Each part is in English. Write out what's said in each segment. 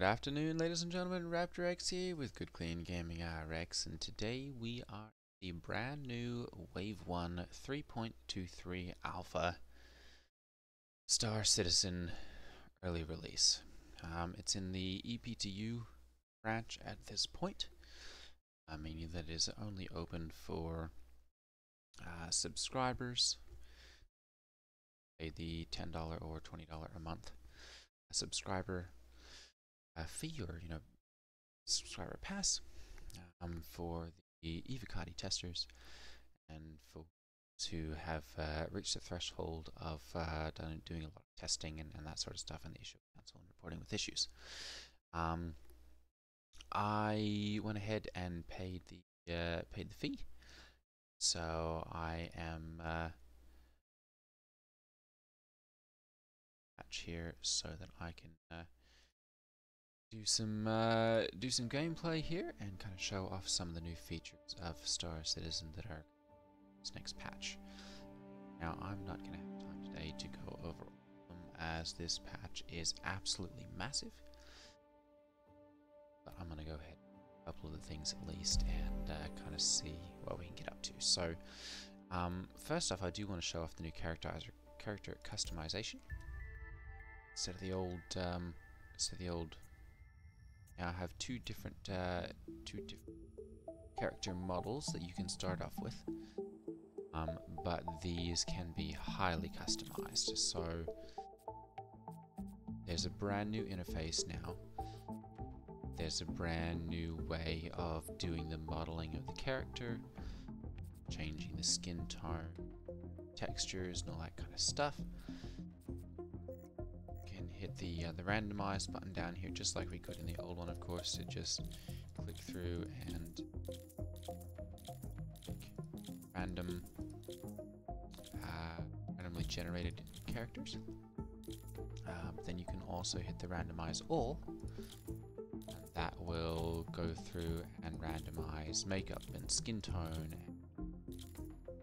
Good afternoon, ladies and gentlemen. Raptor X here with Good Clean Gaming RX, and today we are the brand new Wave 1 3.23 Alpha Star Citizen early release. Um, it's in the EPTU branch at this point, uh, meaning that it is only open for uh, subscribers. Pay the $10 or $20 a month a subscriber uh, fee or you know subscriber pass um, for the Evocati testers and for to have uh, reached the threshold of uh, done, doing a lot of testing and, and, that sort of stuff and the issue council and reporting with issues. Um, I went ahead and paid the uh, paid the fee, so I am uh, here so that I can uh, do some uh, do some gameplay here and kind of show off some of the new features of Star Citizen that are this next patch. Now I'm not going to have time today to go over them as this patch is absolutely massive, but I'm going to go ahead a couple of the things at least and uh, kind of see what we can get up to. So um, first off, I do want to show off the new character character customization instead of the old um, instead of the old now have two different uh, two different character models that you can start off with. Um, but these can be highly customized. So there's a brand new interface now. There's a brand new way of doing the modeling of the character changing the skin tone textures and all that kind of stuff hit the uh, the randomize button down here just like we could in the old one of course to just click through and random uh, randomly generated characters. Um, then you can also hit the randomize all. And that will go through and randomize makeup and skin tone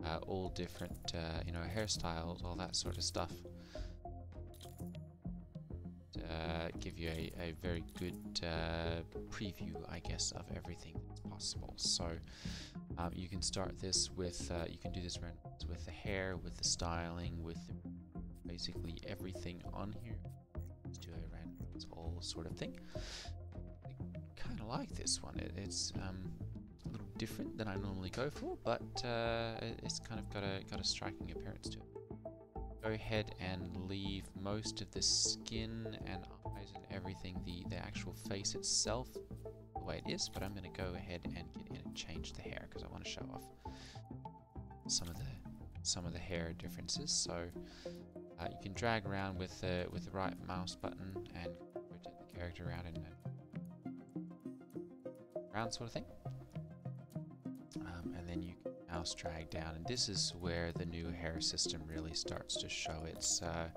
uh, all different uh, you know hairstyles all that sort of stuff give you a, a very good uh, preview, I guess, of everything that's possible. So um, you can start this with, uh, you can do this with the hair, with the styling, with basically everything on here. Let's do a random all sort of thing. I kind of like this one. It, it's um, a little different than I normally go for, but uh, it's kind of got a got a striking appearance to it go ahead and leave most of the skin and and everything, the, the actual face itself, the way it is, but I'm going to go ahead and get in and change the hair because I want to show off some of the some of the hair differences. So uh, you can drag around with the with the right mouse button and rotate the character around and, and around sort of thing. Um, and then you mouse drag down and this is where the new hair system really starts to show its uh,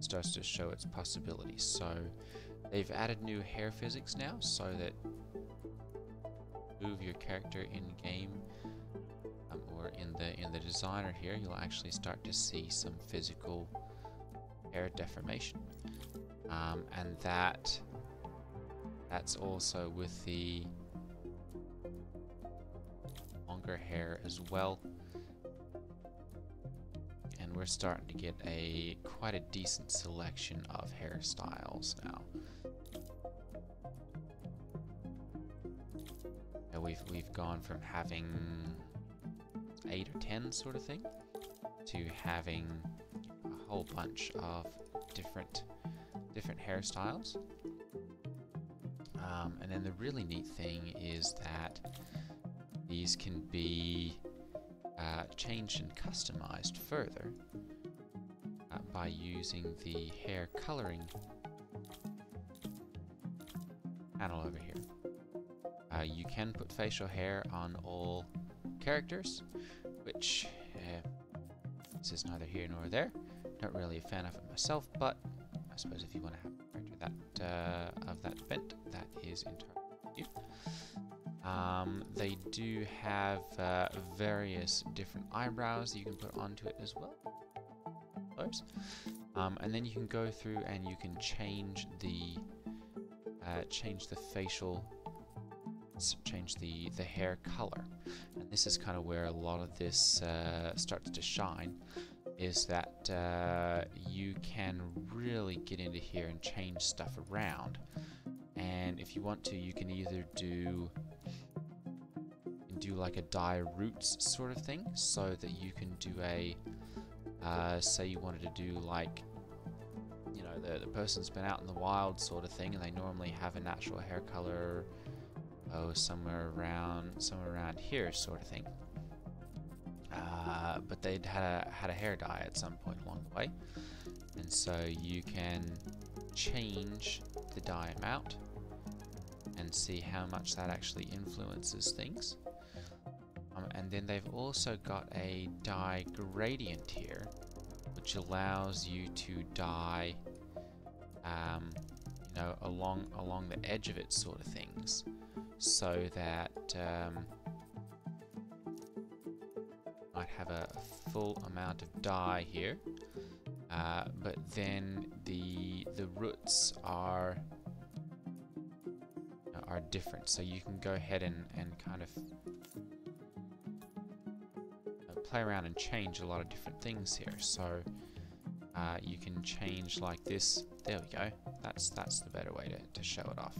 starts to show its possibilities so they've added new hair physics now so that move your character in game um, or in the in the designer here you'll actually start to see some physical hair deformation um, and that that's also with the longer hair as well. And we're starting to get a quite a decent selection of hairstyles now. We've we've gone from having eight or ten sort of thing to having a whole bunch of different different hairstyles. Um, and then the really neat thing is that these can be uh, changed and customized further uh, by using the hair coloring panel over here. Uh, you can put facial hair on all characters, which uh, this is neither here nor there. Not really a fan of it myself, but I suppose if you want to have a character that uh, of that bent, that is entirely you. Um, they do have uh, various different eyebrows that you can put onto it as well. Um, and then you can go through and you can change the uh, change the facial, change the, the hair color. And this is kind of where a lot of this uh, starts to shine, is that uh, you can really get into here and change stuff around. And if you want to, you can either do do like a dye roots sort of thing, so that you can do a, uh, say you wanted to do like you know, the, the person's been out in the wild sort of thing and they normally have a natural hair color oh somewhere around somewhere around here sort of thing. Uh, but they'd had a, had a hair dye at some point along the way. And so you can change the dye amount and see how much that actually influences things. Um, and then they've also got a dye gradient here which allows you to dye um, you know, along along the edge of it, sort of things, so that um, might have a full amount of dye here, uh, but then the the roots are are different. So you can go ahead and and kind of play around and change a lot of different things here. So uh, you can change like this. There we go. That's that's the better way to, to show it off.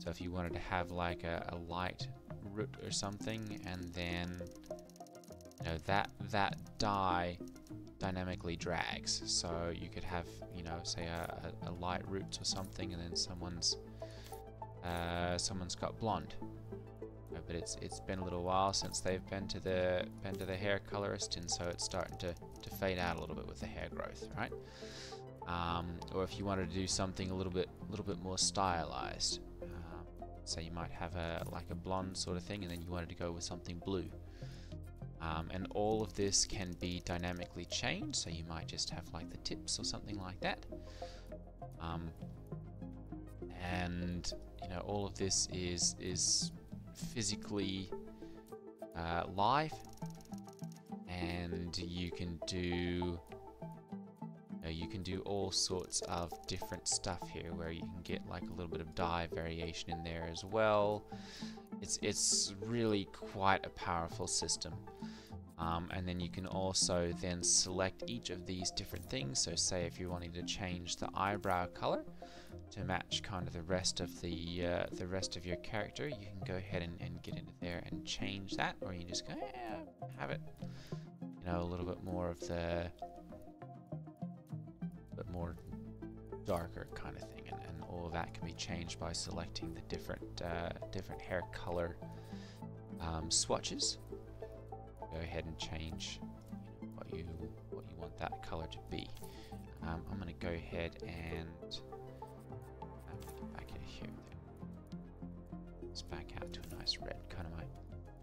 So if you wanted to have like a, a light root or something, and then you know that that dye dynamically drags. So you could have you know say a, a, a light root or something, and then someone's uh, someone's got blonde but it's it's been a little while since they've been to the been to the hair colorist, and so it's starting to to fade out a little bit with the hair growth, right? Um, or if you wanted to do something a little bit a little bit more stylized, say you might have a like a blonde sort of thing, and then you wanted to go with something blue. Um, and all of this can be dynamically changed, so you might just have like the tips or something like that. Um, and you know all of this is is physically uh, live and you can do you, you can do all sorts of different stuff here where you can get like a little bit of dye variation in there as well. It's it's really quite a powerful system. Um, and then you can also then select each of these different things. So say if you're wanting to change the eyebrow color to match kind of the rest of the uh, the rest of your character, you can go ahead and, and get into there and change that, or you just go, eh, have it, you know, a little bit more of the, more darker kind of thing, and, and all of that can be changed by selecting the different uh, different hair color um, swatches. Go ahead and change you know, what you what you want that color to be. Um, I'm going to go ahead and back out to a nice red, kind of my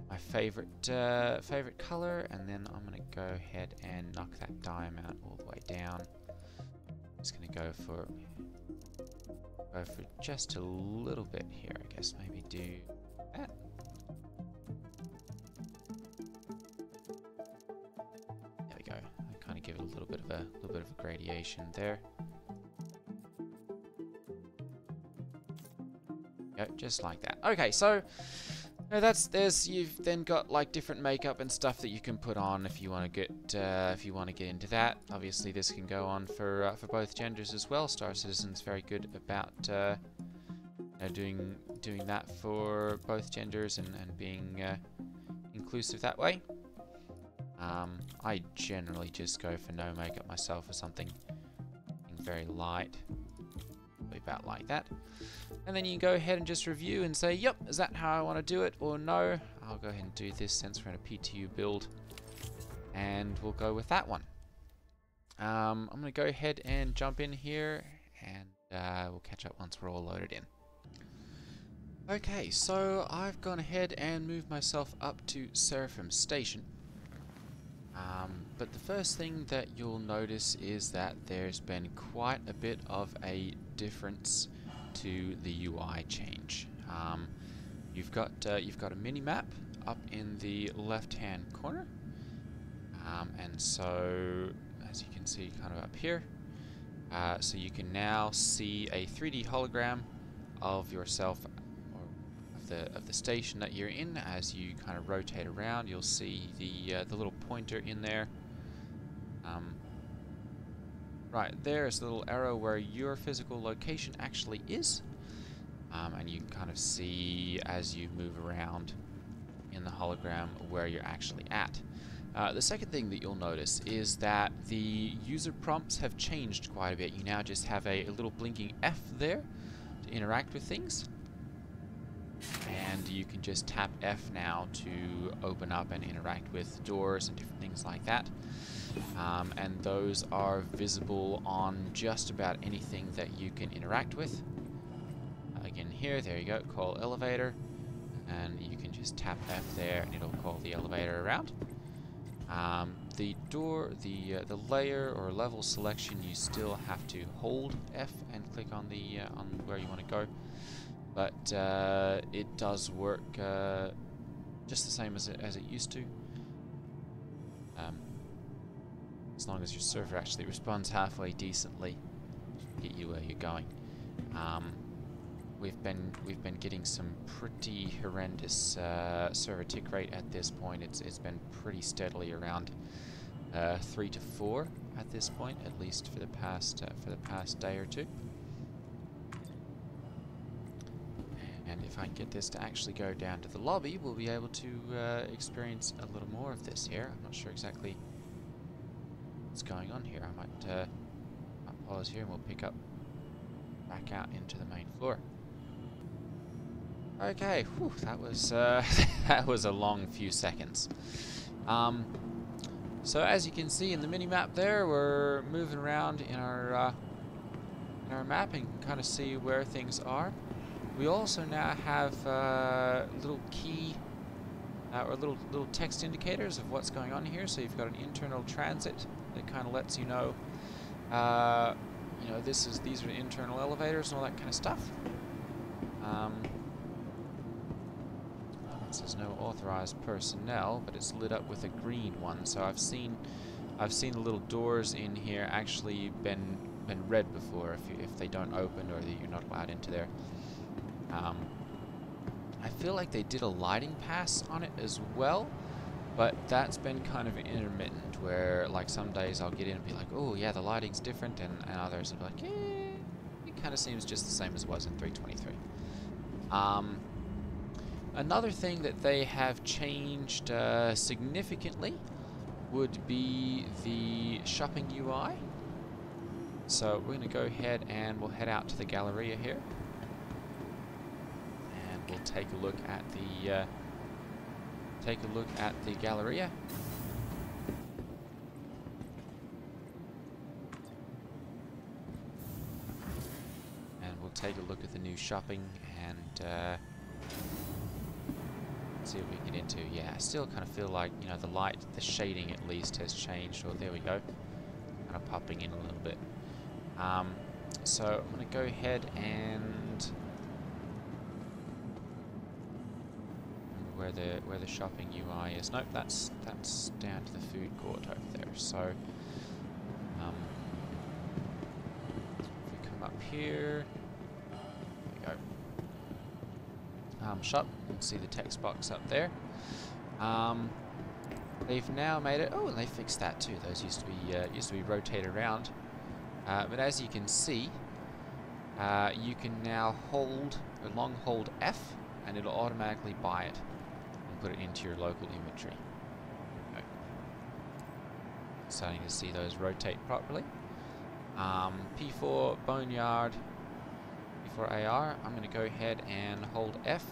my favorite uh, favorite color, and then I'm gonna go ahead and knock that dye amount all the way down. Just gonna go for go for just a little bit here, I guess. Maybe do that. There we go. I kind of give it a little bit of a little bit of a gradation there. go, just like that. Okay, so that's there's you've then got like different makeup and stuff that you can put on if you want to get uh, if you want to get into that. Obviously, this can go on for uh, for both genders as well. Star Citizen's very good about uh, doing doing that for both genders and and being uh, inclusive that way. Um, I generally just go for no makeup myself or something very light, about like that. And then you can go ahead and just review and say, yep, is that how I want to do it? Or no, I'll go ahead and do this since we're in a PTU build. And we'll go with that one. Um, I'm going to go ahead and jump in here and uh, we'll catch up once we're all loaded in. Okay, so I've gone ahead and moved myself up to Seraphim Station. Um, but the first thing that you'll notice is that there's been quite a bit of a difference to the UI change. Um, you've got uh, you've got a mini map up in the left-hand corner, um, and so as you can see, kind of up here. Uh, so you can now see a 3D hologram of yourself or of the of the station that you're in as you kind of rotate around you'll see the uh, the little pointer in there um, right there's the little arrow where your physical location actually is um, and you can kind of see as you move around in the hologram where you're actually at uh, the second thing that you'll notice is that the user prompts have changed quite a bit. You now just have a, a little blinking F there to interact with things. And you can just tap F now to open up and interact with doors and different things like that. Um, and those are visible on just about anything that you can interact with. Again here, there you go, call elevator. And you can just tap F there and it'll call the elevator around. Um, the door, the uh, the layer or level selection, you still have to hold F and click on the uh, on where you want to go, but uh, it does work uh, just the same as it, as it used to. Um, as long as your server actually responds halfway decently, get you where you're going. Um, we've been we've been getting some pretty horrendous uh, server tick rate at this point. It's it's been pretty steadily around uh, three to four at this point, at least for the past uh, for the past day or two. And if I can get this to actually go down to the lobby, we'll be able to uh, experience a little more of this here. I'm not sure exactly what's going on here. I might, uh, pause here and we'll pick up back out into the main floor. Okay, whew, that was uh, that was a long few seconds. Um, so as you can see in the mini map there, we're moving around in our uh, in our map and kind of see where things are. We also now have uh, little key uh, or little little text indicators of what's going on here. So you've got an internal transit that kind of lets you know, uh, you know, this is these are internal elevators and all that kind of stuff. Um, no authorized personnel, but it's lit up with a green one. So I've seen, I've seen the little doors in here actually been been red before if you, if they don't open or that you're not allowed into there. Um, I feel like they did a lighting pass on it as well, but that's been kind of intermittent. Where like some days I'll get in and be like, oh yeah, the lighting's different, and, and others will be like, yeah, it kind of seems just the same as it was in 323. Um, Another thing that they have changed uh, significantly would be the shopping UI. So we're going to go ahead and we'll head out to the Galleria here. And we'll take a look at the uh, take a look at the Galleria. And we'll take a look at the new shopping and uh, see what we can get into. Yeah, I still kind of feel like, you know, the light, the shading at least has changed. Oh, there we go. Kind of popping in a little bit. Um, so I'm going to go ahead and where the where the shopping UI is. Nope, that's that's down to the food court over there. So um, if we come up here, um, shop. You can see the text box up there. Um, they've now made it. Oh, and they fixed that too. Those used to be uh, used to be rotated around. Uh, but as you can see, uh, you can now hold a long hold F, and it'll automatically buy it and put it into your local inventory. Okay. Starting to see those rotate properly. Um, P4 Boneyard for AR, I'm going to go ahead and hold F.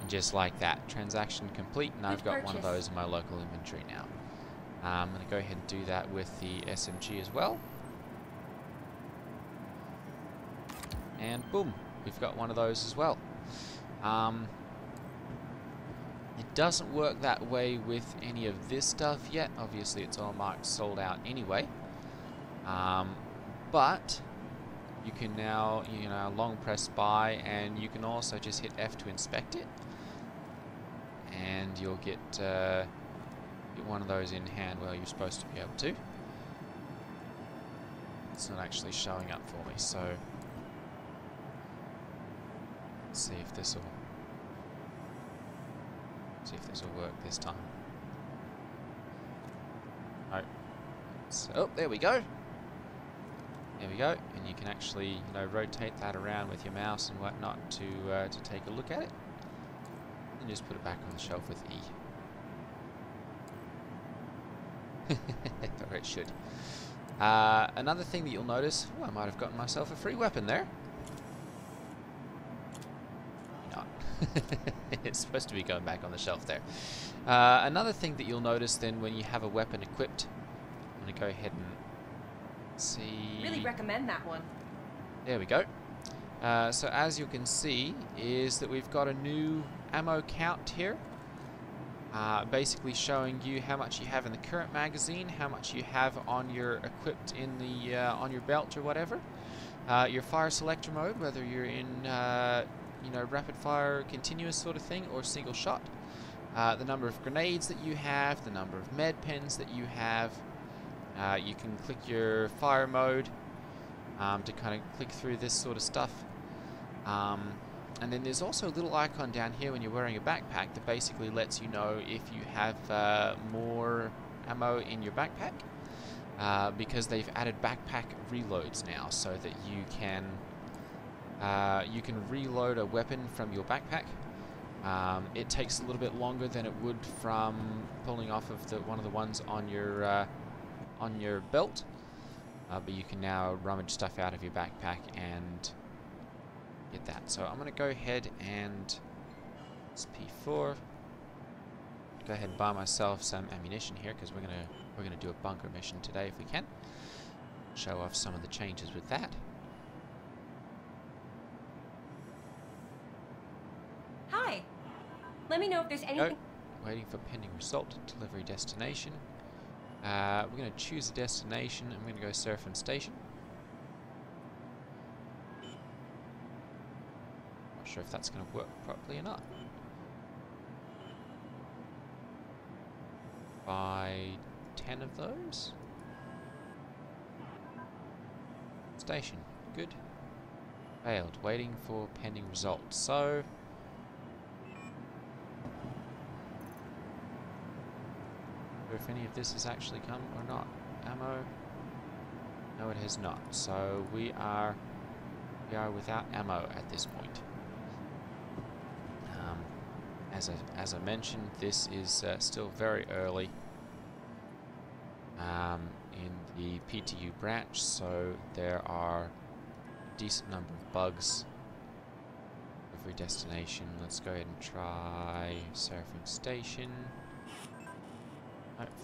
And just like that, transaction complete, and Good I've got purchase. one of those in my local inventory now. Uh, I'm going to go ahead and do that with the SMG as well. And boom, we've got one of those as well. Um, it doesn't work that way with any of this stuff yet. Obviously, it's all marked sold out anyway. Um, but you can now, you know, long press buy and you can also just hit F to inspect it. And you'll get, uh, get one of those in hand where you're supposed to be able to. it's not actually showing up for me. So let's see if this will see if this will work this time. Oh, so, oh, there we go. There we go, and you can actually, you know, rotate that around with your mouse and whatnot to uh, to take a look at it, and just put it back on the shelf with E. or it should. Uh, another thing that you'll notice, oh, I might have gotten myself a free weapon there. Not. it's supposed to be going back on the shelf there. Uh, another thing that you'll notice then when you have a weapon equipped, I'm going to go ahead and see. Really recommend that one. There we go. Uh, so as you can see is that we've got a new ammo count here. Uh, basically showing you how much you have in the current magazine, how much you have on your equipped in the uh, on your belt or whatever. Uh, your fire selector mode, whether you're in uh, you know rapid fire, continuous sort of thing, or single shot. Uh, the number of grenades that you have, the number of med pens that you have. Uh, you can click your fire mode um, to kind of click through this sort of stuff. Um, and then there's also a little icon down here when you're wearing a backpack that basically lets you know if you have uh, more ammo in your backpack. Uh, because they've added backpack reloads now so that you can uh, you can reload a weapon from your backpack. Um, it takes a little bit longer than it would from pulling off of the one of the ones on your uh, on your belt, uh, but you can now rummage stuff out of your backpack and get that. So I'm going to go ahead and it's P4. Go ahead and buy myself some ammunition here because we're gonna we're gonna do a bunker mission today if we can. Show off some of the changes with that. Hi. Let me know if there's anything. Waiting for pending result. Delivery destination. Uh, we're going to choose a destination. I'm going to go Seraphim Station. Not sure if that's going to work properly or not. Buy 10 of those. Station. Good. Failed. Waiting for pending results. So... if any of this has actually come or not. Ammo. No, it has not. So we are we are without ammo at this point. Um, as I as I mentioned, this is uh, still very early um, in the PTU branch, so there are a decent number of bugs. Every destination. Let's go ahead and try Seraphim Station.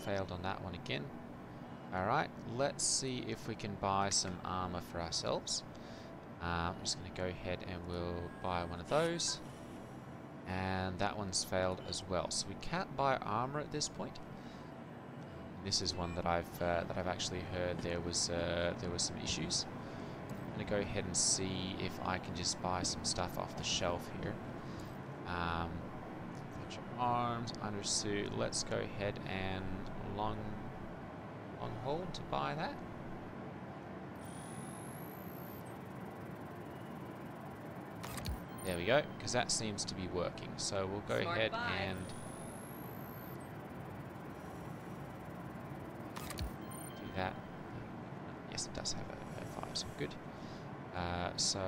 Failed on that one again. Alright, let's see if we can buy some armor for ourselves. Uh, I'm just going to go ahead and we'll buy one of those. And that one's failed as well. So we can't buy armor at this point. This is one that I've uh, that I've actually heard there was uh, there was some issues. I'm to go ahead and see if I can just buy some stuff off the shelf here. Um, arms, undersuit. Let's go ahead and long, long hold to buy that. There we go, because that seems to be working. So we'll go Smart ahead buy. and do that. Yes, it does have a, a five, so good. Uh, so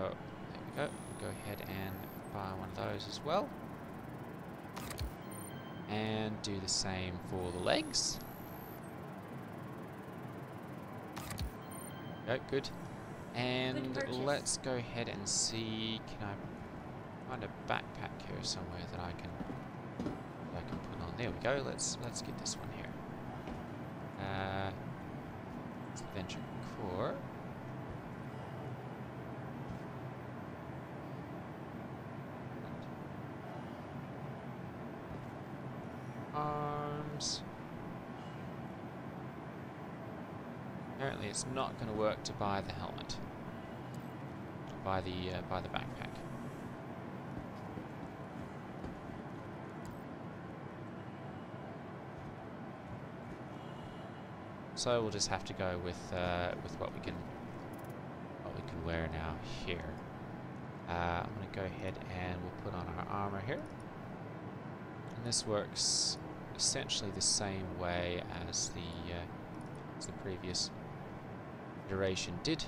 there we go. We'll go ahead and buy one of those as well. And do the same for the legs. Go, good. And purchase. let's go ahead and see, can I find a backpack here somewhere that I can that I can put on. There we go. Let's let's get this one here. Uh, Adventure Core. Arms. Apparently, it's not going to work to buy the helmet. Buy the uh, buy the backpack. So we'll just have to go with uh, with what we can what we can wear now here. Uh, I'm going to go ahead and we'll put on our armor here. And this works essentially the same way as the, uh, as the previous iteration did.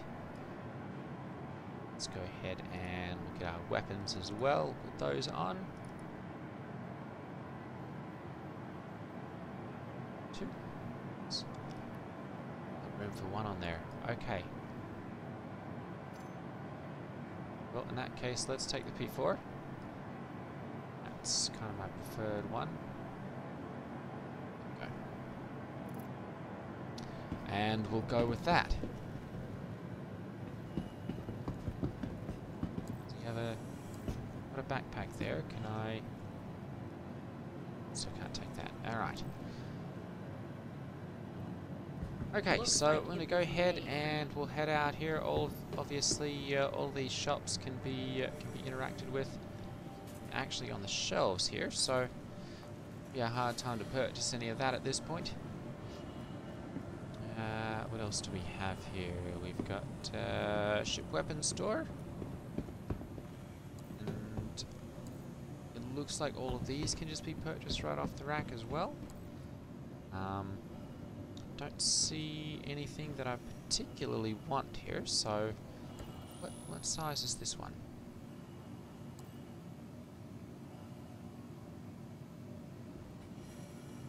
Let's go ahead and look at our weapons as well. Put those on. Two. Room for one on there. Okay. Well, in that case, let's take the P4. That's kind of my preferred one. Okay. And we'll go with that. Do you have a, got a backpack there? Can I... So I can't take that. Alright. Okay, so we're going to go ahead and we'll head out here. All obviously, uh, all these shops can be uh, can be interacted with actually on the shelves here. So, be a hard time to purchase any of that at this point. Uh, what else do we have here? We've got uh, ship weapons store, and it looks like all of these can just be purchased right off the rack as well. Um, don't see anything that I particularly want here, so what, what size is this one?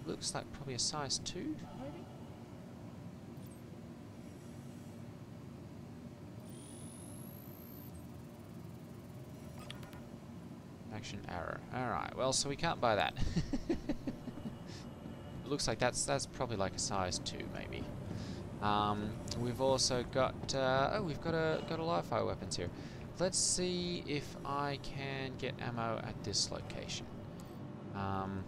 Looks like probably a size 2, maybe? Action error. Alright, well, so we can't buy that. looks like that's that's probably like a size two, maybe. Um, we've also got uh, oh, we've got a got a live fire weapons here. Let's see if I can get ammo at this location. Um,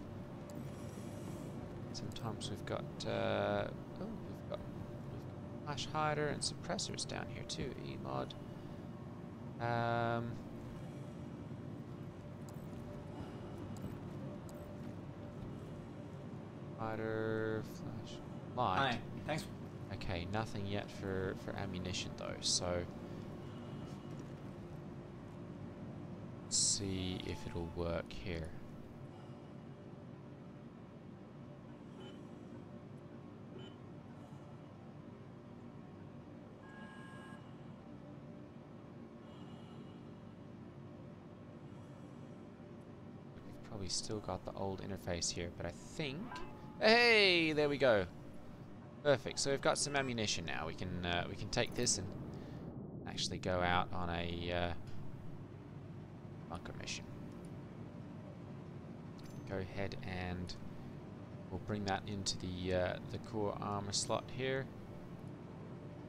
sometimes we've got uh, oh, we've got we've got flash hider and suppressors down here too. Emod. Um, hider, flash, light. Hi. Thanks. Okay, nothing yet for, for ammunition though, so let's see if it'll work here. We've probably still got the old interface here, but I think... Hey, there we go. Perfect. So we've got some ammunition now. We can uh, we can take this and actually go out on a uh, bunker mission. Go ahead and we'll bring that into the uh, the core armor slot here.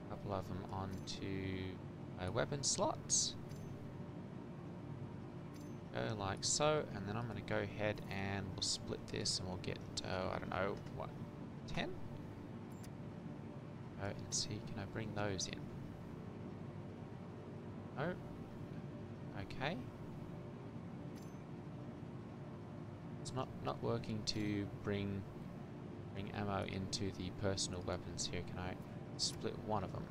A couple of them onto my weapon slots. Go like so, and then I'm going to go ahead and we'll split this, and we'll get uh, I don't know what ten go and see, can I bring those in? No? Okay. It's not, not working to bring bring ammo into the personal weapons here. Can I split one of them?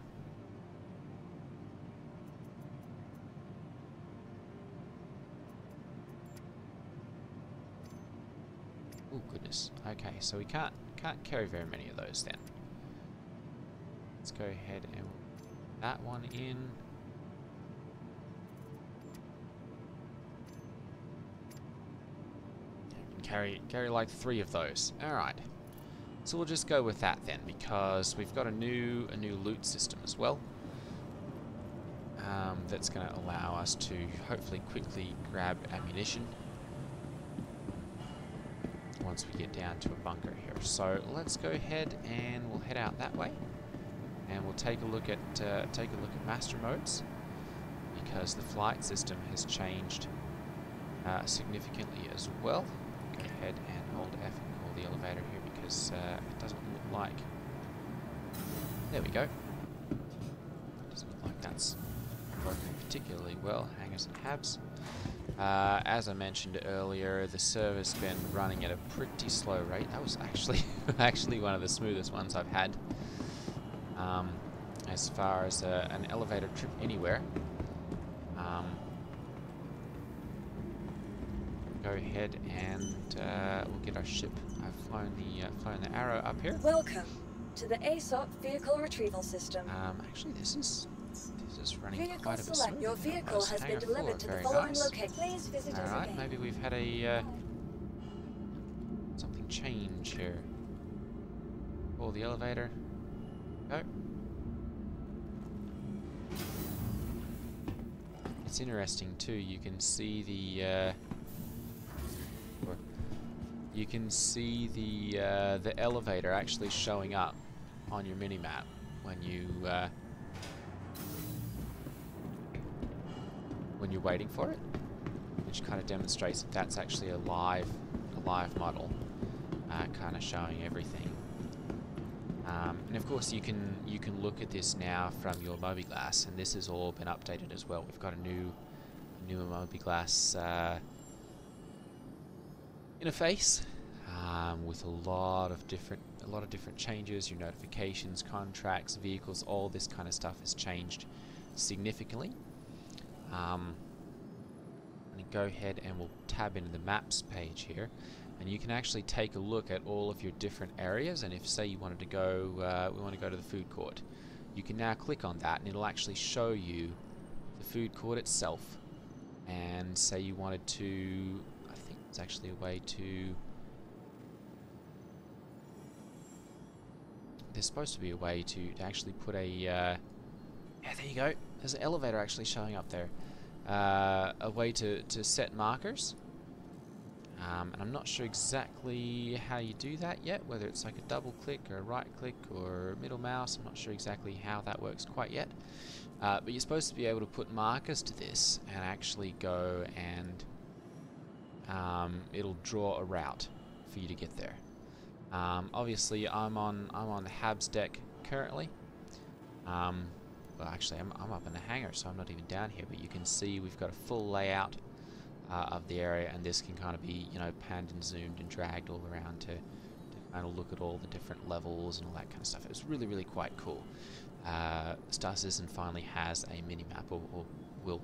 Oh goodness. Okay, so we can't can't carry very many of those then. Let's go ahead and that one in. Carry carry like three of those. Alright. So we'll just go with that then because we've got a new a new loot system as well. Um, that's going to allow us to hopefully quickly grab ammunition once we get down to a bunker here. So let's go ahead and we'll head out that way and we'll take a look at uh, take a look at master modes because the flight system has changed uh, significantly as well. Go ahead and hold F and call the elevator here because uh, it doesn't look like. There we go. Doesn't look like that's working particularly well. Hangars and habs. Uh, as I mentioned earlier, the server's been running at a pretty slow rate. That was actually actually one of the smoothest ones I've had. Um, as far as uh, an elevator trip anywhere. Um, go ahead and uh, we'll get our ship. I've flown the uh, flown the arrow up here. Welcome to the ASOP Vehicle Retrieval System. Um, actually, this is is running Vehicle quite a bit select. Your vehicle has been delivered to the following nice. location. Please visit Alright, again. maybe we've had a uh, something change here. Pull the elevator. Go. It's interesting too. You can see the uh, you can see the uh, the elevator actually showing up on your mini map when you uh, when you're waiting for it which kind of demonstrates that that's actually a live, a live model, uh, kind of showing everything. Um, and of course, you can you can look at this now from your mobiGlas, and this has all been updated as well. We've got a new, new mobiGlas uh, interface um, with a lot of different a lot of different changes. Your notifications, contracts, vehicles, all this kind of stuff has changed significantly. Um, and go ahead and we'll tab into the maps page here. And you can actually take a look at all of your different areas. And if say you wanted to go uh, we want to go to the food court you can now click on that and it'll actually show you the food court itself. And say you wanted to I think it's actually a way to there's supposed to be a way to, to actually put a uh, yeah there you go. There's an elevator actually showing up there uh, a way to, to set markers. Um, and I'm not sure exactly how you do that yet, whether it's like a double click or a right click or middle mouse. I'm not sure exactly how that works quite yet. Uh, but you're supposed to be able to put markers to this and actually go and um, it'll draw a route for you to get there. Um, obviously, I'm on I'm on the Habs deck currently. Um, well actually I'm, I'm up in the hangar so I'm not even down here but you can see we've got a full layout uh, of the area and this can kind of be you know panned and zoomed and dragged all around to, to kind of look at all the different levels and all that kind of stuff. It was really really quite cool. Uh, Star Citizen finally has a mini map or, or will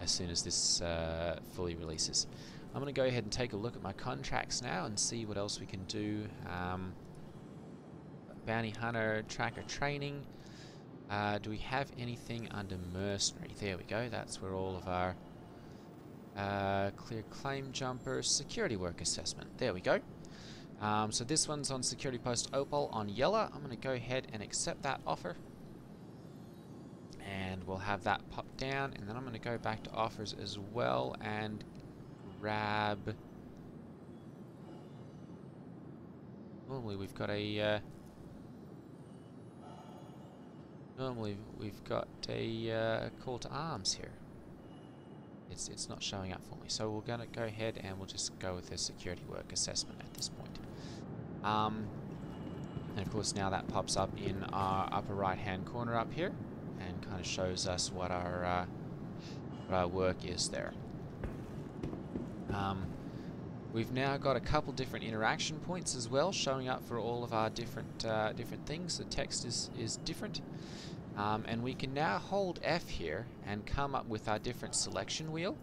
as soon as this uh, fully releases. I'm going to go ahead and take a look at my contracts now and see what else we can do. Um, bounty hunter tracker training uh, do we have anything under mercenary? There we go. That's where all of our uh, clear claim jumpers, security work assessment. There we go. Um, so this one's on security post Opal on Yela. I'm going to go ahead and accept that offer. And we'll have that pop down. And then I'm going to go back to offers as well and grab... Normally we've got a... Uh, Normally we've got a uh, call to arms here. It's, it's not showing up for me. So we're going to go ahead and we'll just go with the security work assessment at this point. Um, and of course now that pops up in our upper right hand corner up here and kind of shows us what our, uh, what our work is there. Um, we've now got a couple different interaction points as well showing up for all of our different uh, different things. The text is, is different. Um, and we can now hold F here and come up with our different selection wheel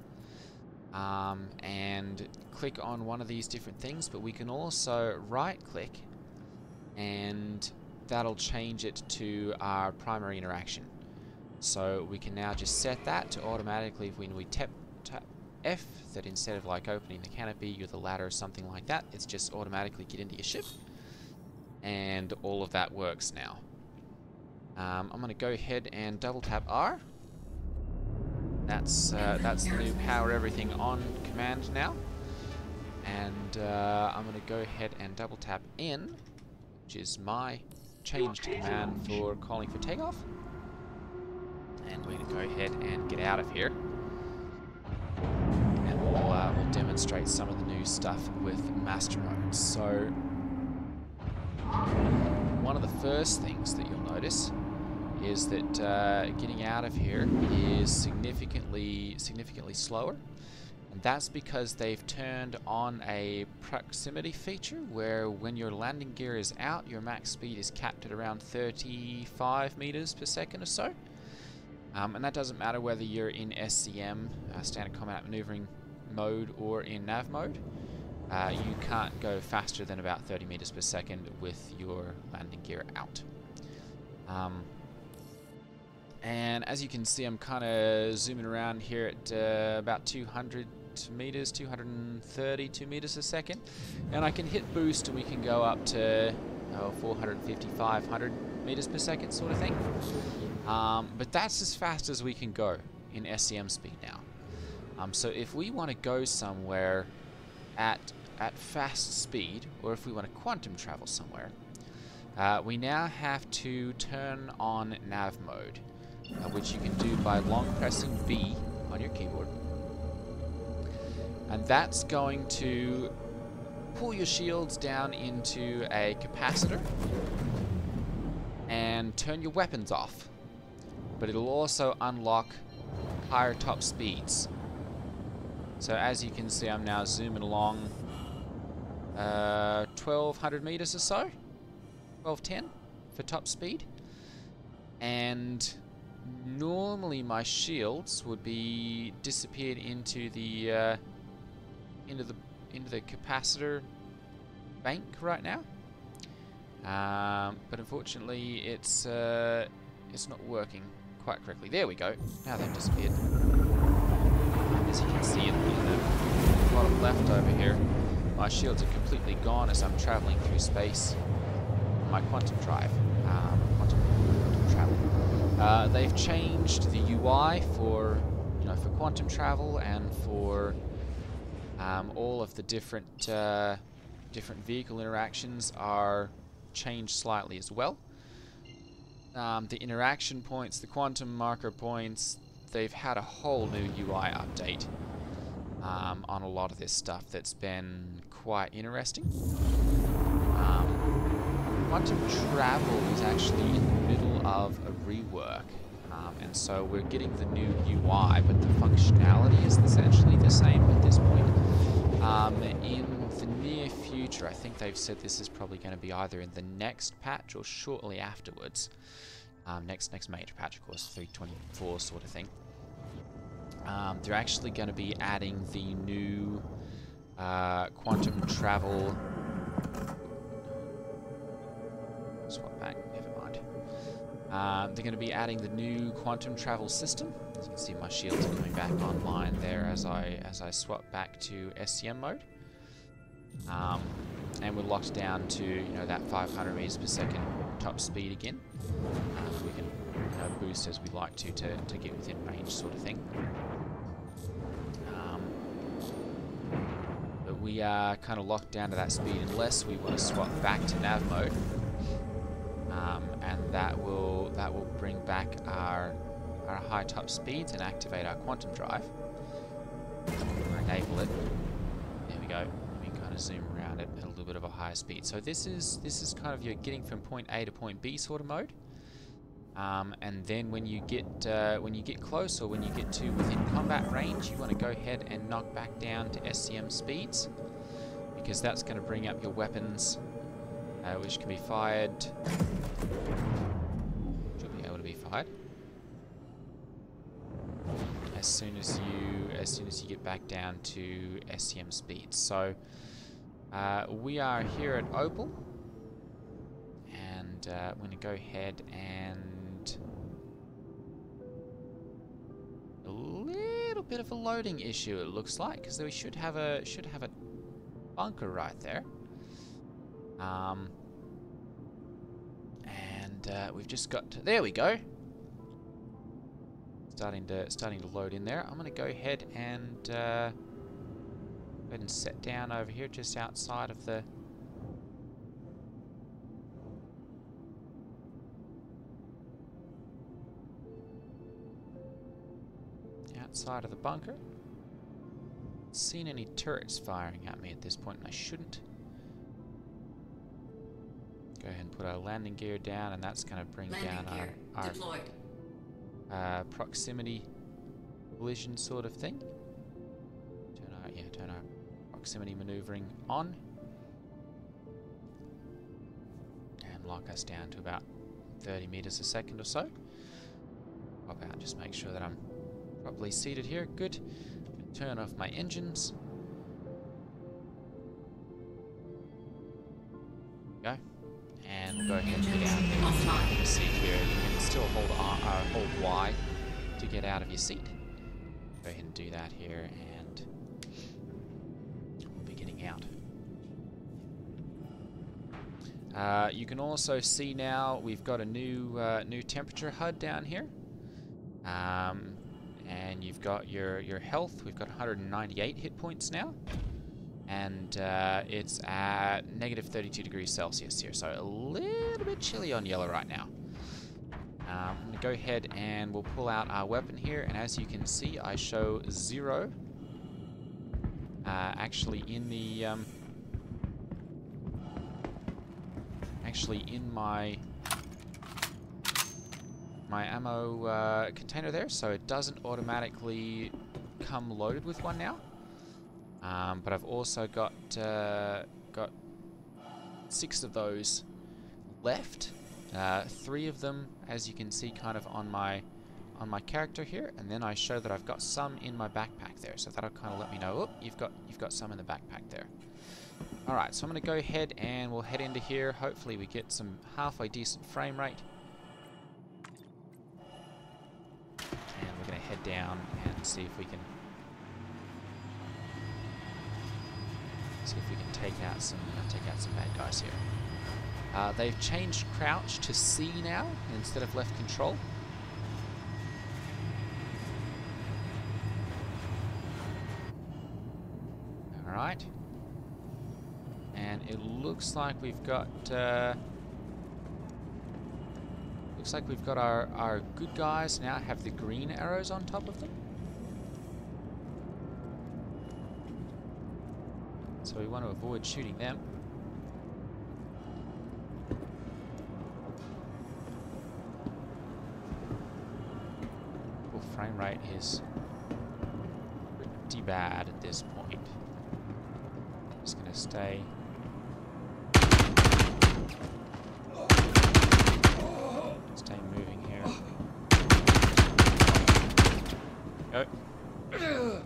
um, and click on one of these different things but we can also right click and that'll change it to our primary interaction so we can now just set that to automatically when we tap, tap F that instead of like opening the canopy you're the ladder or something like that it's just automatically get into your ship and all of that works now um, I'm going to go ahead and double tap R. That's uh, that's the new power everything on command now. And uh, I'm going to go ahead and double tap N, which is my changed command for calling for takeoff. And we're going to go ahead and get out of here. We'll, uh, we'll demonstrate some of the new stuff with Master Mode. So, one of the first things that you'll notice is that uh, getting out of here is significantly significantly slower And that's because they've turned on a proximity feature where when your landing gear is out, your max speed is capped at around 35 meters per second or so. Um, and that doesn't matter whether you're in SCM, uh, Standard Combat Maneuvering mode, or in nav mode. Uh, you can't go faster than about 30 meters per second with your landing gear out. Um, and as you can see, I'm kind of zooming around here at uh, about 200 meters, 232 meters a second. And I can hit boost and we can go up to oh, 450, 500 meters per second sort of thing. Um, but that's as fast as we can go in SCM speed now. Um, so if we want to go somewhere at at fast speed, or if we want to quantum travel somewhere, uh, we now have to turn on nav mode, uh, which you can do by long pressing B on your keyboard. And that's going to pull your shields down into a capacitor and turn your weapons off. But it'll also unlock higher top speeds. So as you can see, I'm now zooming along uh, 1200 meters or so. 1210 for top speed. And normally my shields would be disappeared into the uh, into the into the capacitor bank right now. Um, but unfortunately, it's uh, it's not working quite correctly. There we go. Now they've disappeared. As you can see, in the bottom left over here, my shields are completely gone as I'm traveling through space. My quantum drive, um, quantum, quantum travel. Uh, they've changed the UI for you know for quantum travel and for um, all of the different uh, different vehicle interactions are changed slightly as well. Um, the interaction points, the quantum marker points, they've had a whole new UI update um, on a lot of this stuff that's been quite interesting. Um, quantum travel is actually in the middle of a rework. Um, and so we're getting the new UI, but the functionality is essentially the same at this point. Um, in the near future, I think they've said this is probably going to be either in the next patch or shortly afterwards. Um, next next major patch, of course, 324 sort of thing. Um, they're actually going to be adding the new uh, quantum travel. Swap back. Never mind. Um, they're going to be adding the new quantum travel system. As you can see, my shields are coming back online there as I as I swap back to SCM mode. Um, and we're locked down to you know that 500 meters per second top speed again. Uh, we can boost as we like to, to to get within range, sort of thing. Um, but we are kind of locked down to that speed unless we want to swap back to nav mode, um, and that will that will bring back our our high top speeds and activate our quantum drive. Enable it. There we go kind of zoom around it at a little bit of a higher speed. So this is this is kind of you're getting from point A to point B sort of mode. Um, and then when you get uh, when you get close or when you get to within combat range, you want to go ahead and knock back down to SCM speeds because that's going to bring up your weapons, uh, which can be fired. Should be able to be fired as soon as you as soon as you get back down to SCM speeds. So uh, we are here at Opal, and uh, I'm going to go ahead and a little bit of a loading issue. It looks like because we should have a should have a bunker right there. Um, and uh, we've just got to, there we go. Starting to starting to load in there. I'm going to go ahead and uh, ahead and set down over here just outside of the outside of the bunker. Seen any turrets firing at me at this point, and I shouldn't. Go ahead and put our landing gear down, and that's going to bring landing down our, our uh, proximity collision sort of thing Turn our yeah, turn our proximity maneuvering on. And lock us down to about 30 meters a second or so. Pop out, just make sure that I'm properly seated here. Good. Turn off my engines. Go. And we'll go ahead and get out of the seat here. You can still hold R, uh, hold Y to get out of your seat. Go ahead and do that here, and we'll be getting out. Uh, you can also see now we've got a new uh, new temperature HUD down here. Um, you've got your, your health. We've got 198 hit points now. And uh, it's at negative 32 degrees Celsius here, so a little bit chilly on Yela right now. Um, I'm going to go ahead and we'll pull out our weapon here, and as you can see, I show zero. Uh, actually, in the um, actually in my my ammo uh, container there, so it doesn't automatically come loaded with one now. Um, but I've also got uh, got six of those left. Uh, three of them, as you can see, kind of on my on my character here, and then I show that I've got some in my backpack there. So that'll kind of let me know, oh, you've got you've got some in the backpack there. All right, so I'm going to go ahead and we'll head into here. Hopefully, we get some halfway decent frame rate. Down and see if we can see if we can take out some uh, take out some bad guys here. Uh, they've changed crouch to C now instead of left control. All right, and it looks like we've got. Uh, Looks like we've got our, our good guys now have the green arrows on top of them. So we want to avoid shooting them. Well, frame rate is pretty bad at this point. Just gonna stay Stay moving here. Go. So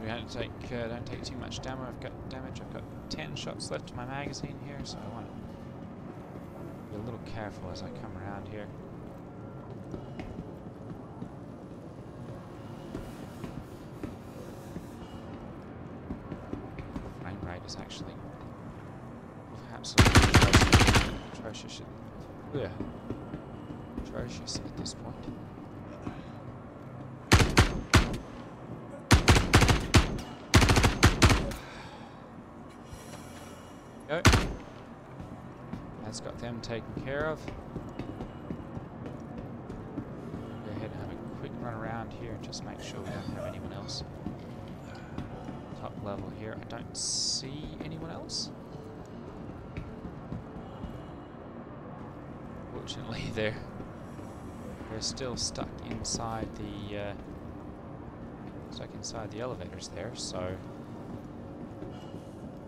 we don't take uh, don't take too much damage. I've got damage. I've got ten shots left in my magazine here, so I want to be a little careful as I come around here. Frame rate is actually absolutely atrocious. Yeah. Atrocious at this point. Go. That's got them taken care of. Go ahead and have a quick run around here and just make sure we don't have anyone else. Top level here. I don't see anyone else. Fortunately, they're they're still stuck inside the uh, stuck inside the elevators there, so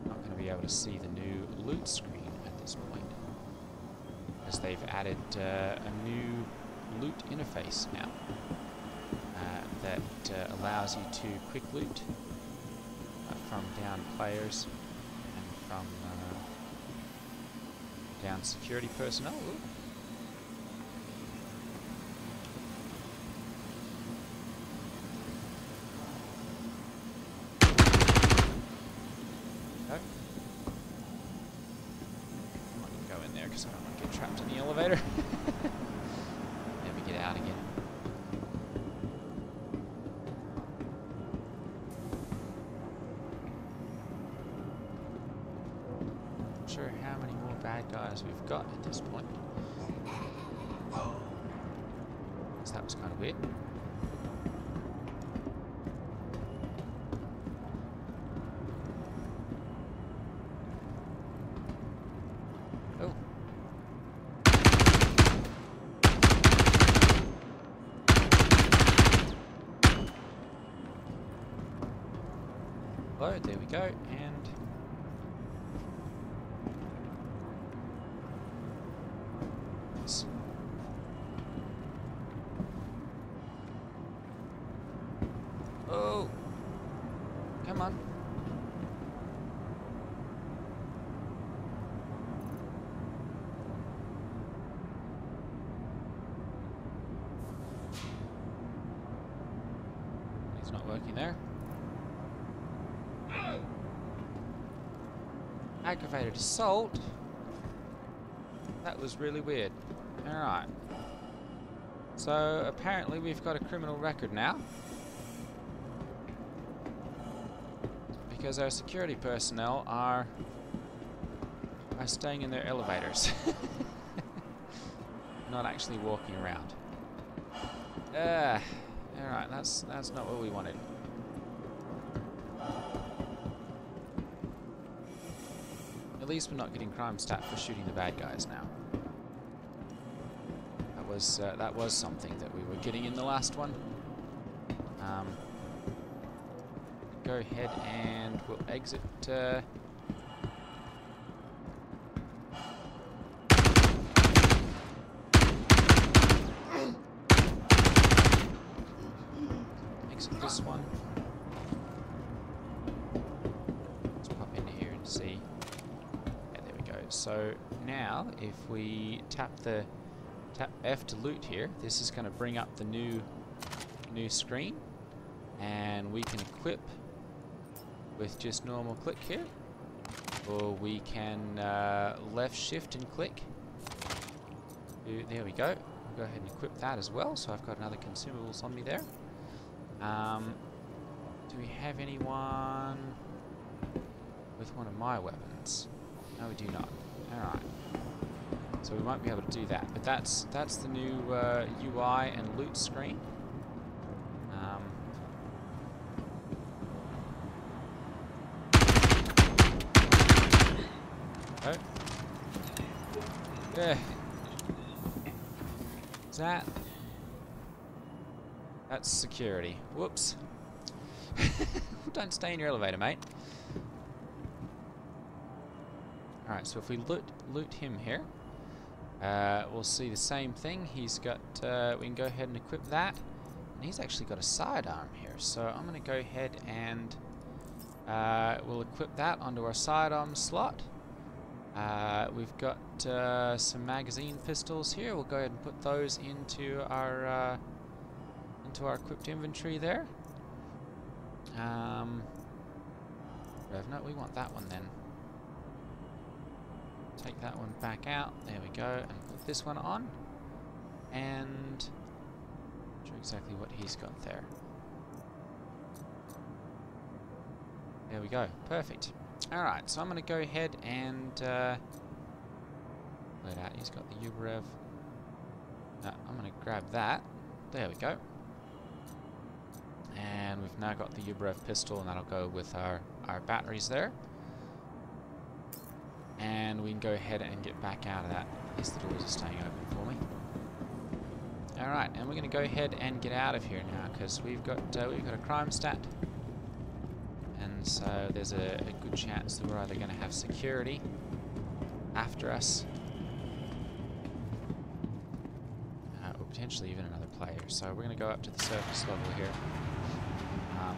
not going to be able to see the new loot screen at this point, as they've added uh, a new loot interface now uh, that uh, allows you to quick loot uh, from down players and from down security personnel. Ooh. because I don't want to get trapped in the elevator. Maybe get out again. Not sure how many more bad guys we've got at this point. So that was kind of weird. Oh. There we go, and... Yes. Oh! Come on. He's not working there. Aggravated assault? That was really weird. Alright. So, apparently we've got a criminal record now. Because our security personnel are are staying in their elevators. not actually walking around. Ah, alright, that's that's not what we wanted. At least we're not getting crime stat for shooting the bad guys now. That was uh, that was something that we were getting in the last one. Um, go ahead and we'll exit. Uh, exit one. Let's pop into here and see. Yeah, there we go. So now, if we tap the tap F to loot here, this is going to bring up the new new screen, and we can equip with just normal click here, or we can uh, left shift and click. There we go. Go ahead and equip that as well. So I've got another consumables on me there. Um, do we have anyone with one of my weapons? No, we do not. Alright. So we won't be able to do that. But that's that's the new uh, UI and loot screen. Um, oh. Yeah. Is that? That's security. Whoops. Don't stay in your elevator, mate. Alright, so if we loot, loot him here, uh, we'll see the same thing. He's got, uh, we can go ahead and equip that. And he's actually got a sidearm here. So I'm going to go ahead and uh, we'll equip that onto our sidearm slot. Uh, we've got uh, some magazine pistols here. We'll go ahead and put those into our uh, into our equipped inventory there. Um, Revenant, we want that one then. Take that one back out. There we go. And put this one on. And sure exactly what he's got there. There we go. Perfect. Alright, so I'm going to go ahead and uh, load out. He's got the Yubarev. No, I'm going to grab that. There we go. And we've now got the Yubarev pistol, and that'll go with our, our batteries there. And we can go ahead and get back out of that. At the doors are staying open for me. Alright, and we're going to go ahead and get out of here now, because we've got uh, we've got a crime stat. And so there's a, a good chance that we're either going to have security after us, uh, or potentially even another player. So we're going to go up to the surface level here. Um,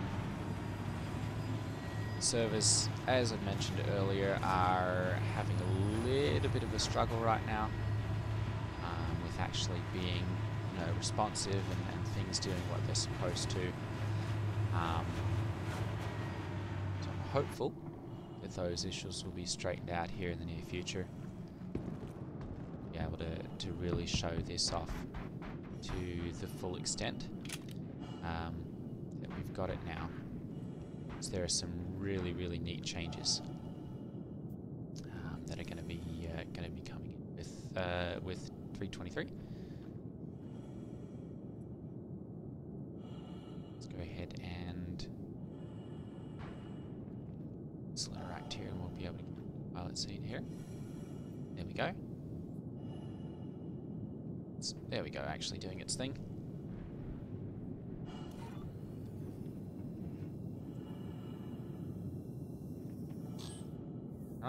servers, as I mentioned earlier, are having a little bit of a struggle right now um, with actually being you know, responsive and, and things doing what they're supposed to. Um, so I'm hopeful that those issues will be straightened out here in the near future. Be able to, to really show this off to the full extent um, that we've got it now. So there are some really, really neat changes um, that are going to be uh, going to be coming in with uh, with 323. Let's go ahead and interact here, and we'll be able to get pilot seat here. There we go. It's- there we go, actually doing its thing.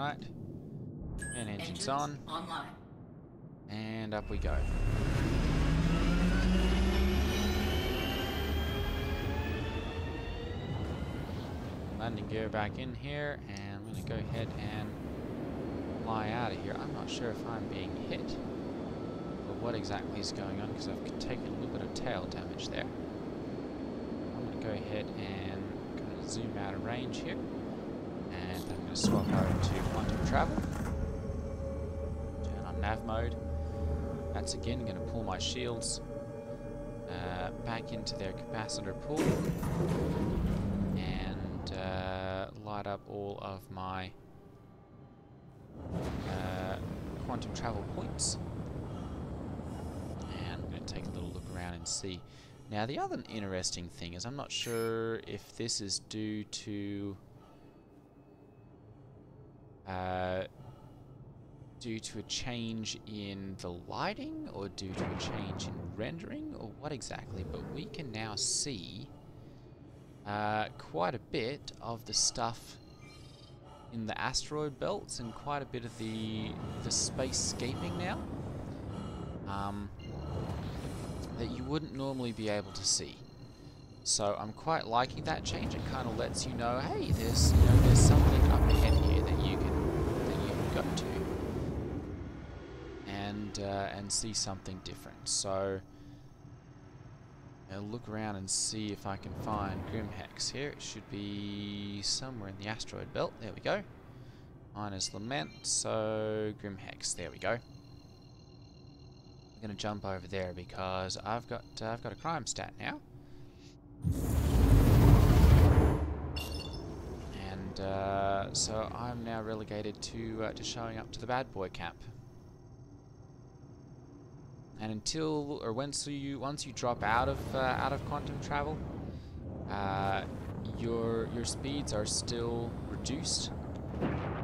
Right. And engines on. Online. And up we go. Landing gear back in here, and I'm going to go ahead and fly out of here. I'm not sure if I'm being hit or what exactly is going on because I've taken a little bit of tail damage there. I'm going to go ahead and kind of zoom out of range here, I'm going to swap over to quantum travel. Turn on nav mode. That's again going to pull my shields uh, back into their capacitor pool and uh, light up all of my uh, quantum travel points. And I'm going to take a little look around and see. Now the other interesting thing is I'm not sure if this is due to uh, due to a change in the lighting or due to a change in rendering or what exactly, but we can now see uh, quite a bit of the stuff in the asteroid belts and quite a bit of the the spacescaping now um, that you wouldn't normally be able to see. So I'm quite liking that change. It kind of lets you know, hey, there's you know there's something up ahead here that you can that you can go to and uh, and see something different. So I'll look around and see if I can find Grimhex here. It should be somewhere in the asteroid belt. There we go. Minus Lament, so Grimhex. There we go. I'm gonna jump over there because I've got uh, I've got a crime stat now. And uh, so I'm now relegated to uh, to showing up to the bad boy camp. And until or once you once you drop out of uh, out of quantum travel, uh, your your speeds are still reduced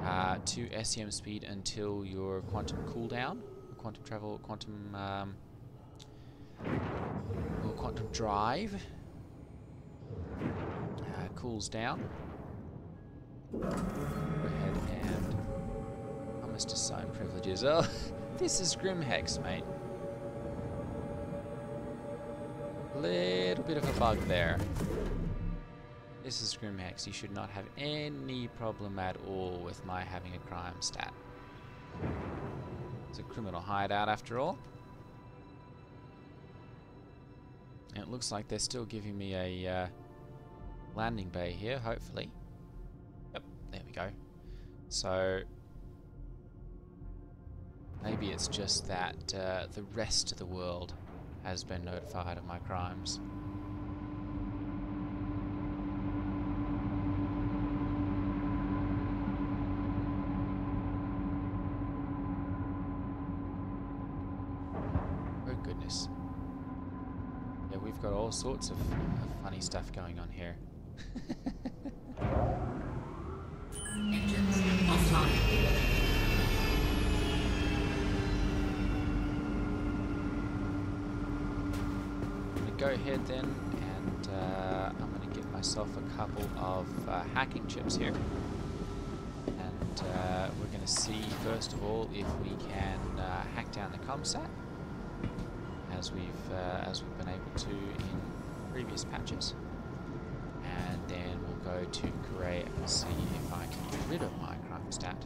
uh, to SCM speed until your quantum cooldown, quantum travel, quantum um, or quantum drive uh, cools down. Go ahead and I must privileges. Oh, this is Grim Hex, mate. Little bit of a bug there. This is Grimhex. You should not have any problem at all with my having a crime stat. It's a criminal hideout after all. And it looks like they're still giving me a uh, landing bay here, hopefully. Yep, there we go. So maybe it's just that uh, the rest of the world has been notified of my crimes. Oh goodness. Yeah, we've got all sorts of, of funny stuff going on here. Engines offline. Go ahead then and uh, I'm going to get myself a couple of uh, hacking chips here. And uh, we're going to see first of all if we can uh, hack down the comsat as we've uh, as we've been able to in previous patches. And then we'll go to Gray and see if I can get rid of my crime stat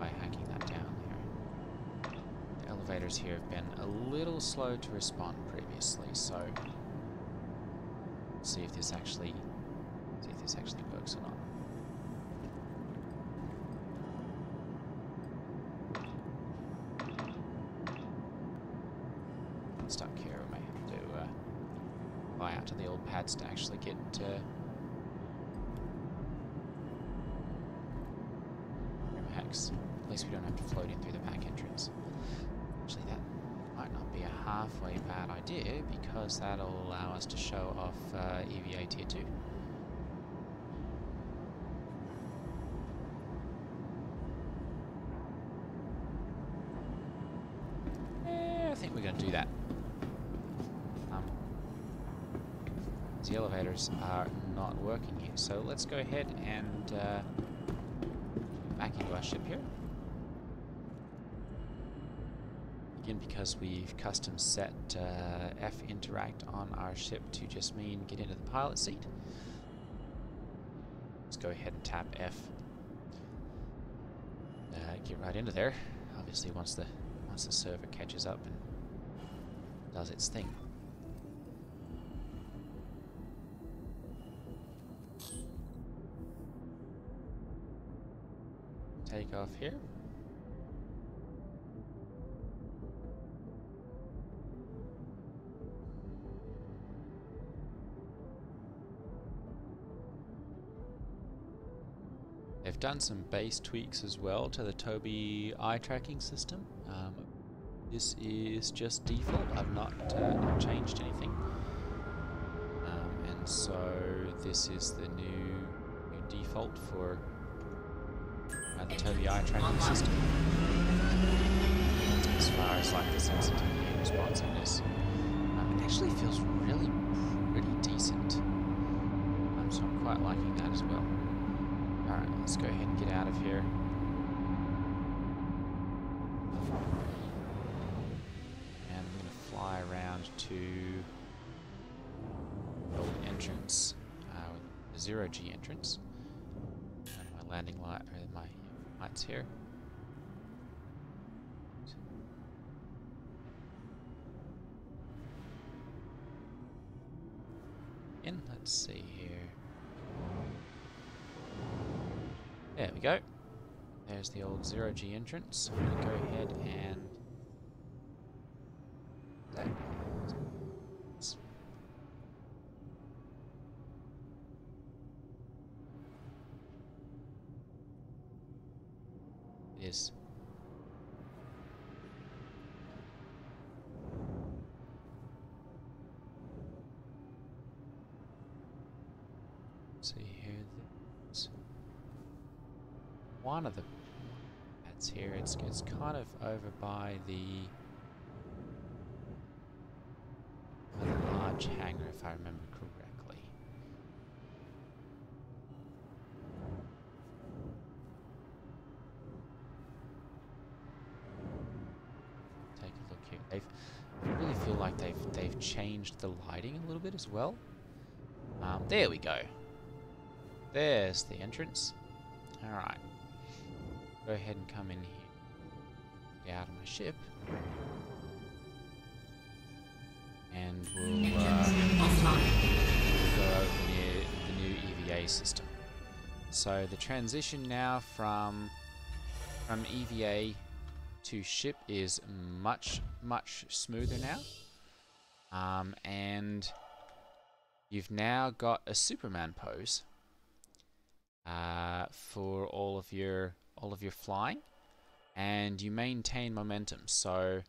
by hacking that down there. The elevators here have been a little slow to respond so see if this actually see if this actually works or not. Stuck here, we may have to uh, fly out to the old pads to actually get uh, hex. At least we don't have to float in through the back entrance. Actually, that might not be a halfway bad idea because that'll allow us to show off uh, EVA Tier 2. Eh, I think we're going to do that. Um, the elevators are not working here, so let's go ahead and uh, back into our ship here. Because we've custom set uh, F interact on our ship to just mean get into the pilot seat. Let's go ahead and tap F. Uh, get right into there. Obviously, once the once the server catches up and does its thing. Take off here. They've done some base tweaks as well to the Tobii eye tracking system. Um, this is just default. I've not, uh, not changed anything. Um, and so this is the new, new default for uh, the Tobii eye tracking system. As far as like the sensitivity and responsiveness, um, it actually feels really pretty decent. Um, so I'm quite liking that as well. Alright, let's go ahead and get out of here. And I'm going to fly around to the old entrance, uh, the zero G entrance. And my landing light, or my lights here. In, let's see here. There we go. There's the old zero G entrance. I'm gonna go ahead and. It is. See here, there's one of the pads here. It's it's kind of over by the by the large hangar, if I remember correctly. Take a look here. They've I really feel like they've they've changed the lighting a little bit as well. Um, there we go. There's the entrance. Alright. Go ahead and come in here. Get out of my ship. And we'll, uh, go over near the new EVA system. So the transition now from from EVA to ship is much, much smoother now. Um, and you've now got a Superman pose uh, for all of your all of your flying, and you maintain momentum. So,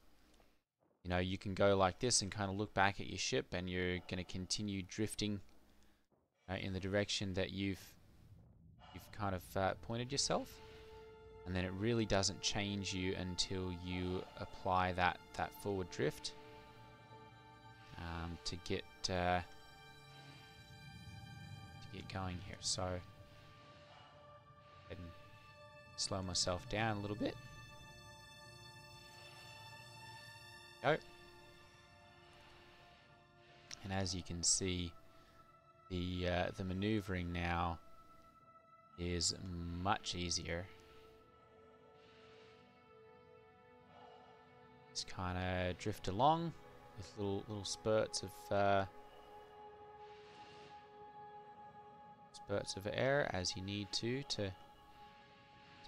you know, you can go like this and kind of look back at your ship, and you're going to continue drifting uh, in the direction that you've you've kind of uh, pointed yourself, and then it really doesn't change you until you apply that that forward drift um, to get uh, to get going here. So slow myself down a little bit. Go. And as you can see, the uh, the maneuvering now is much easier. Just kind of drift along with little little spurts of uh, spurts of air as you need to to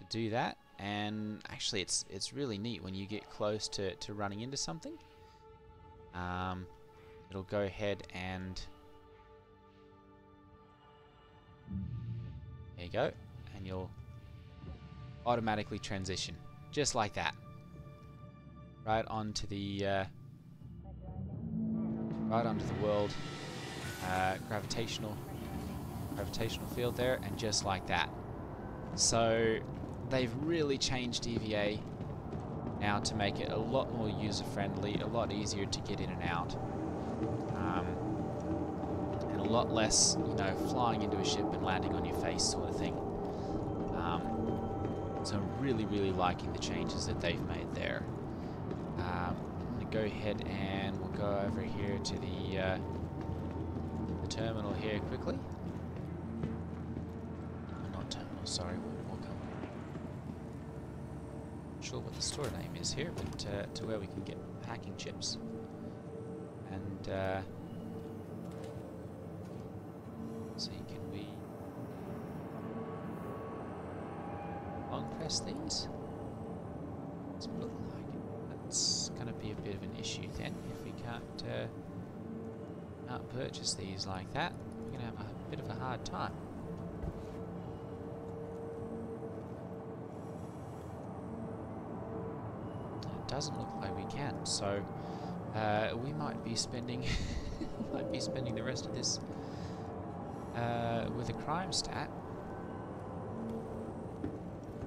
to do that. And actually, it's it's really neat when you get close to to running into something. Um, it'll go ahead and there you go, and you'll automatically transition just like that, right onto the uh, right onto the world uh, gravitational gravitational field there, and just like that. So they've really changed EVA now to make it a lot more user-friendly, a lot easier to get in and out, um, and a lot less, you know, flying into a ship and landing on your face sort of thing. Um, So I'm really, really liking the changes that they've made there. Um, I'm going to go ahead and we'll go over here to the, uh, the terminal here quickly. Not terminal, sorry. We'll, we'll come. Not sure what the store name is here, but uh, to where we can get hacking chips. And uh, see, can we long press these? Doesn't look like. That's going to be a bit of an issue then if we can't, uh, can't purchase these like that. We're going to have a bit of a hard time. Doesn't look like we can, so uh, we might be spending might be spending the rest of this uh, with a crime stat.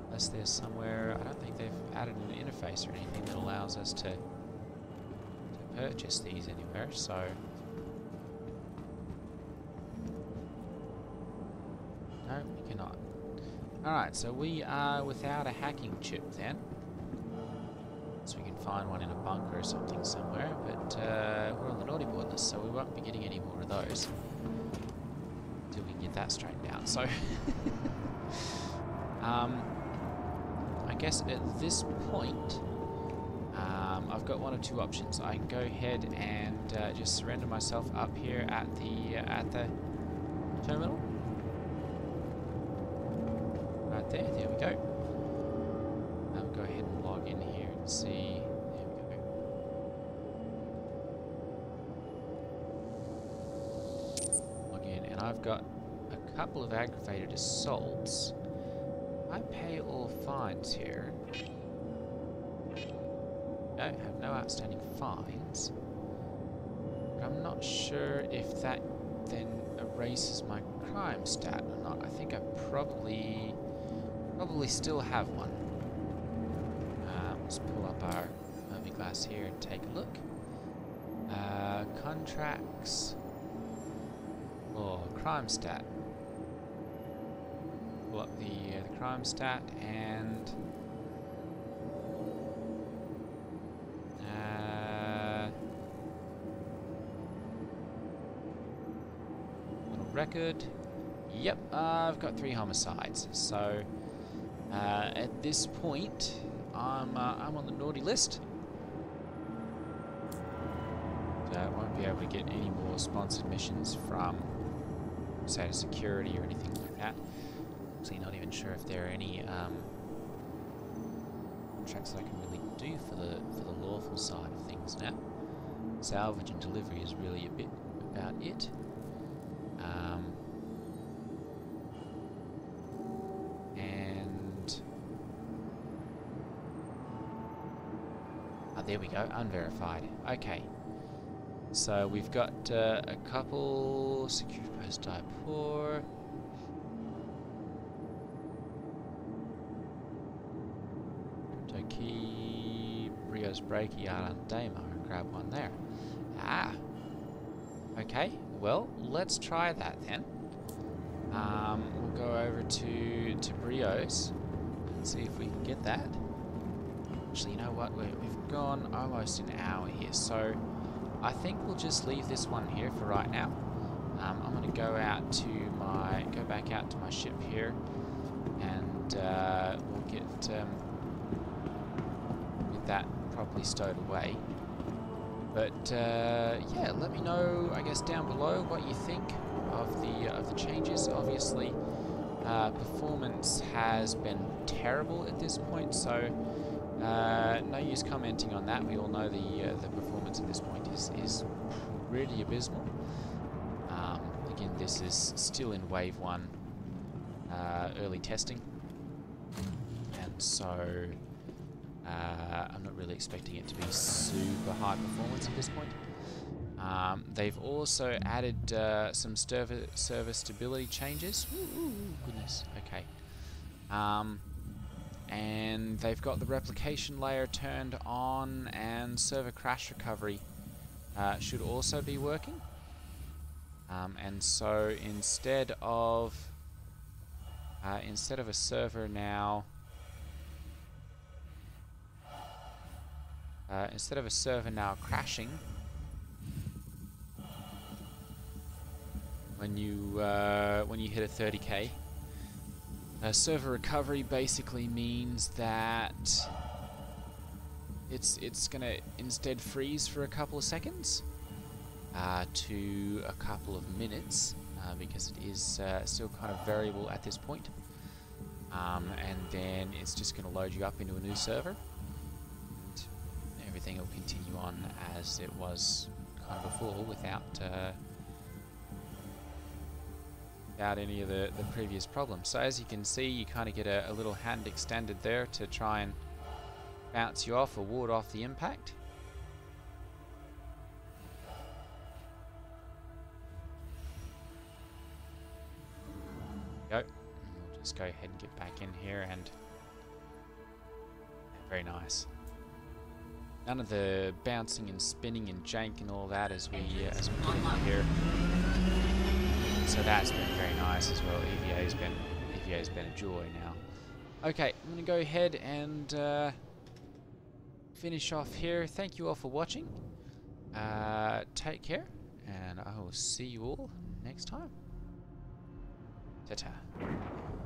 Unless there's somewhere, I don't think they've added an interface or anything that allows us to, to purchase these anywhere, so... No, we cannot. Alright, so we are without a hacking chip then. Find one in a bunker or something somewhere, but uh, we're on the naughty board list, so we won't be getting any more of those. Until we can get that straightened out. So, um, I guess at this point, um, I've got one of two options. I can go ahead and uh, just surrender myself up here at the uh, at the terminal. Right there, there we go. Um, go ahead and log in here and see. There we go. Log in, and I've got a couple of aggravated assaults. I pay all fines here. No, have no outstanding fines. I'm not sure if that then erases my crime stat or not. I think I probably probably still have one. Um, let's pull up our mobiGlas here and take a look. Uh, contracts. Crime stat. Pull up the, uh, the crime stat and uh, little record. Yep, I've got three homicides. So uh, at this point, I'm uh, I'm on the naughty list. So I won't be able to get any more sponsored missions from, say, security or anything like that. Actually, not even sure if there are any um, contracts that I can really do for the for the lawful side of things now. Salvage and delivery is really a bit about it. Um, and ah, there we go, unverified. Okay. So we've got uh, a couple security post poor. Crypto key, Brio's breaky out on Daymar and grab one there. Ah. Okay, well, let's try that then. Um, we'll go over to, to Brio's and see if we can get that. Actually, you know what? we we've gone almost an hour here, so I think we'll just leave this one here for right now. Um, I'm going to go out to my, go back out to my ship here, and uh, we'll get um, get that properly stowed away. But uh, yeah, let me know, I guess, down below what you think of the of the changes. Obviously, uh, performance has been terrible at this point, so uh, no use commenting on that. We all know the uh, the performance at this point is is really abysmal. Um, again, this is still in wave one, uh, early testing, and so. Uh, I'm not really expecting it to be super high performance at this point. Um, they've also added uh, some server, server stability changes. Ooh, ooh, goodness, okay. Um, and they've got the replication layer turned on and server crash recovery uh, should also be working. Um, and so instead of uh, instead of a server now, uh, instead of a server now crashing, when you uh, when you hit a 30k, server recovery basically means that it's it's gonna instead freeze for a couple of seconds uh, to a couple of minutes uh, because it is uh, still kind of variable at this point. Um, and then it's just going to load you up into a new server. And everything will continue on as it was kind of before without uh, without any of the, the previous problems. So as you can see, you kind of get a, a little hand extended there to try and bounce you off or ward off the impact. Go. We'll just go ahead and get back in here and very nice. None of the bouncing and spinning and jank and all that as we uh, as we in here. So that's been very nice as well. EVA's been EVA's been a joy now. Okay, I'm gonna go ahead and uh, finish off here. Thank you all for watching. Uh, take care, and I will see you all next time. Ta-ta.